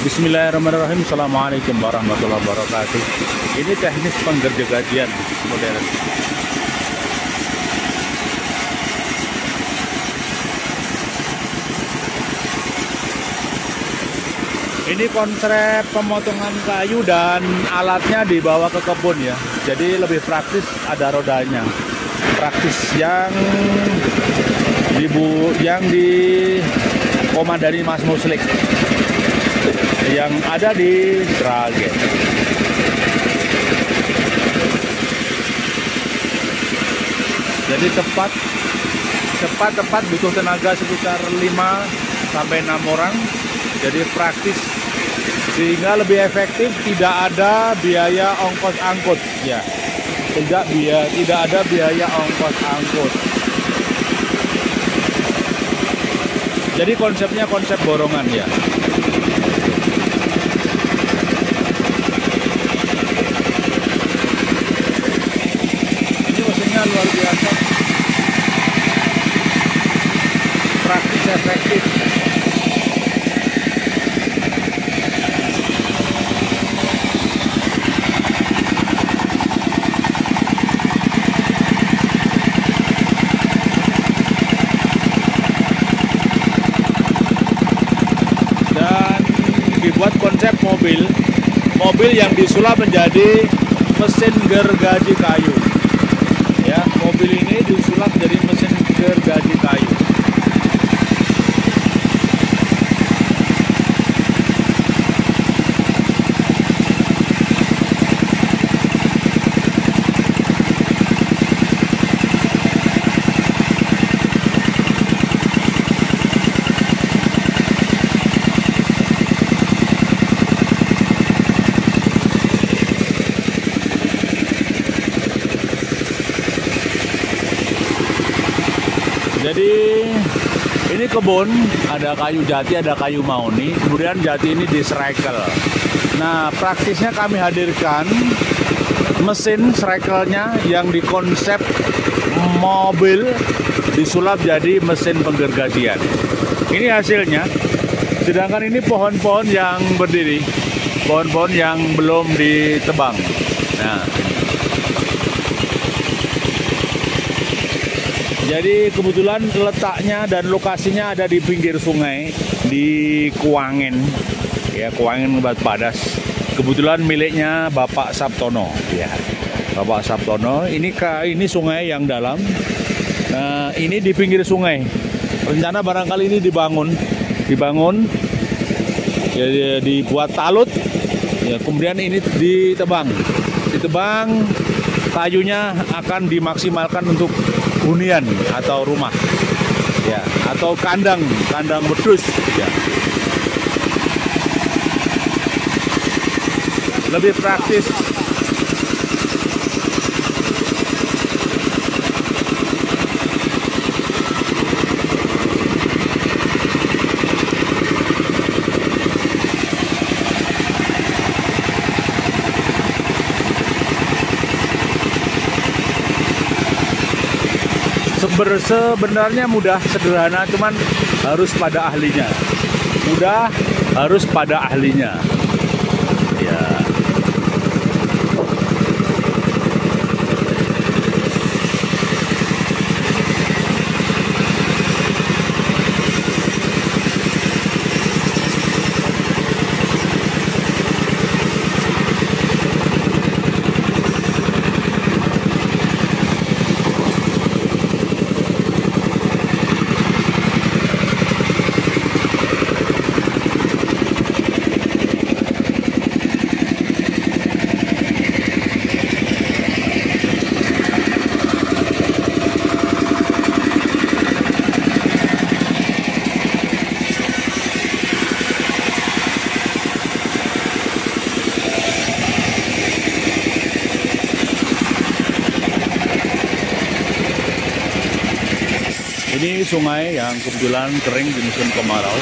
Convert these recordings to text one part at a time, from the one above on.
Bismillahirrahmanirrahim. Assalamualaikum warahmatullahi wabarakatuh. Ini teknis penggerjegadian modern. Ini konsep pemotongan kayu dan alatnya dibawa ke kebun ya. Jadi lebih praktis ada rodanya. Praktis yang dibu yang dikomandani Mas Muslik yang ada di Sragen. Jadi cepat cepat tepat butuh tenaga sekitar 5 sampai 6 orang. Jadi praktis sehingga lebih efektif tidak ada biaya ongkos angkut ya. Tidak biaya tidak ada biaya ongkos angkut. Jadi konsepnya konsep borongan ya. Ini mesinnya luar biasa. Praktis efektif. Dan dibuat konsep mobil. Mobil yang disulap menjadi mesin gergaji kayu ya mobil ini disulap dari mesin gergaji kayu Jadi ini kebun, ada kayu jati, ada kayu mauni, kemudian jati ini disrekel. Nah, praktisnya kami hadirkan mesin srekelnya yang dikonsep mobil disulap jadi mesin penggergajian. Ini hasilnya. Sedangkan ini pohon-pohon yang berdiri, pohon-pohon yang belum ditebang. Nah, Jadi kebetulan letaknya dan lokasinya ada di pinggir sungai di Kuangen, ya Kuangen Bat Padas. Kebetulan miliknya Bapak Sabtono, ya Bapak Sabtono. Ini ini sungai yang dalam. Nah ini di pinggir sungai. Rencana barangkali ini dibangun, dibangun, ya, dibuat talut. Ya kemudian ini ditebang, ditebang kayunya akan dimaksimalkan untuk hunian atau rumah. Ya atau kandang kandang wedus ya. Lebih praktis Seber, sebenarnya mudah sederhana cuman harus pada ahlinya. Mudah harus pada ahlinya ya Ini sungai yang kebetulan kering di musim kemarau.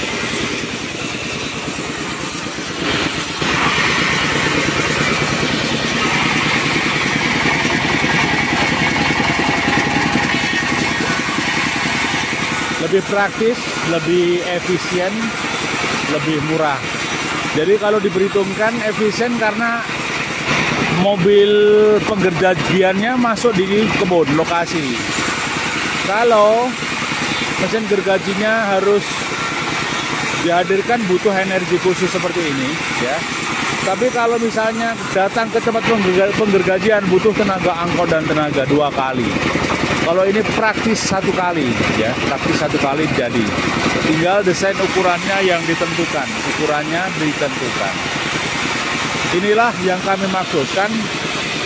lebih praktis, lebih efisien, lebih murah. Jadi kalau diperhitungkan efisien karena mobil penggergajiannya masuk di kebun lokasi. Kalau mesin gergajinya harus dihadirkan butuh energi khusus seperti ini ya. Tapi kalau misalnya datang ke tempat penggergajian butuh tenaga angkot dan tenaga dua kali. Kalau ini praktis satu kali ya, praktis satu kali jadi. Tinggal desain ukurannya yang ditentukan, ukurannya ditentukan. Inilah yang kami maksudkan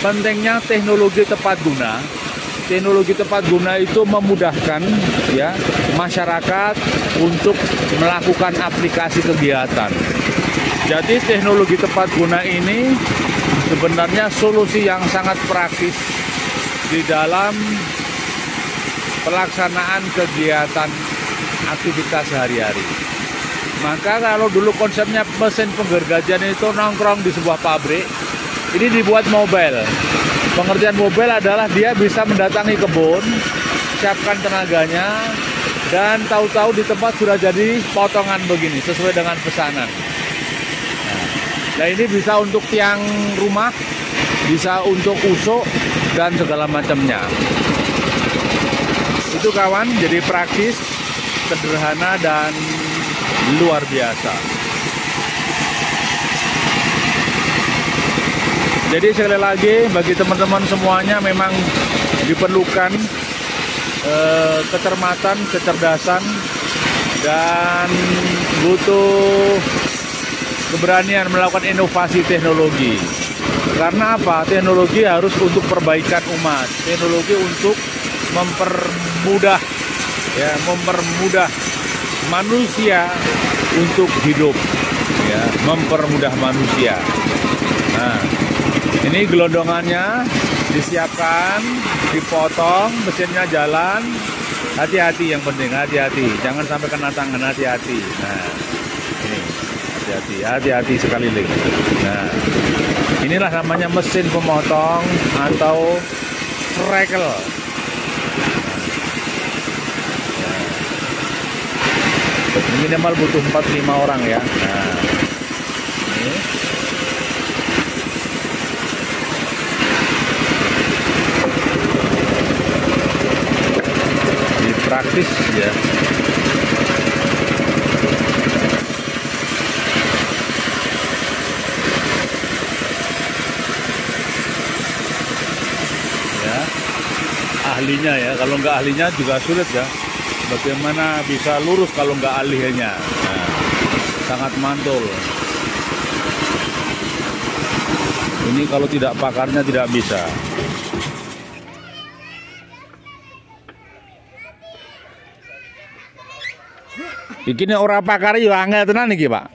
pentingnya teknologi tepat guna. Teknologi tepat guna itu memudahkan ya masyarakat untuk melakukan aplikasi kegiatan. Jadi teknologi tepat guna ini sebenarnya solusi yang sangat praktis di dalam pelaksanaan kegiatan aktivitas sehari-hari. Maka kalau dulu konsepnya mesin penggergajian itu nongkrong di sebuah pabrik, ini dibuat mobile. Pengertian mobile adalah dia bisa mendatangi kebun, siapkan tenaganya, dan tahu-tahu di tempat sudah jadi potongan begini sesuai dengan pesanan. Nah ini bisa untuk tiang rumah, bisa untuk usuk, dan segala macamnya itu kawan jadi praktis sederhana dan luar biasa jadi sekali lagi bagi teman-teman semuanya memang diperlukan eh, kecermatan kecerdasan dan butuh keberanian melakukan inovasi teknologi. Karena apa? Teknologi harus untuk perbaikan umat, teknologi untuk mempermudah ya mempermudah manusia untuk hidup ya mempermudah manusia. Nah ini gelondongannya disiapkan dipotong mesinnya jalan. Hati-hati yang penting hati-hati. Jangan sampai kena tangan hati-hati. Nah ini hati-hati hati-hati sekali lagi. Nah inilah namanya mesin pemotong atau frekel minimal butuh 4-5 orang ya. Nah ini ini ya ya. Ahlinya ya kalau nggak ahlinya juga sulit ya. Bagaimana bisa lurus kalau nggak ahlinya? Nah, sangat mantul. Ini kalau tidak pakarnya tidak bisa Iki nek ora pakar yo angel tenan iki, Pak.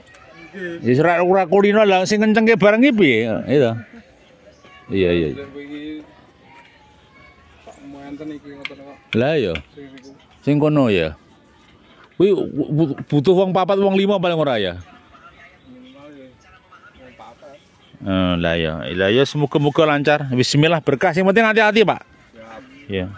Nggih. Wis ora ora kulino lah sing kencengke bareng iki piye? Itu. Iya, iya. Lah yo. Sing kono ya. Kuwi butuh wong papat wong lima paling ora ya. Eh, lah ya, lah ya semoga-moga lancar. Bismillah berkah. Yang penting hati-hati, Pak. Ya.